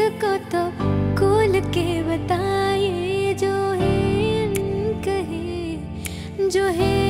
किसको तो खोल के बताए जो है कहे जो है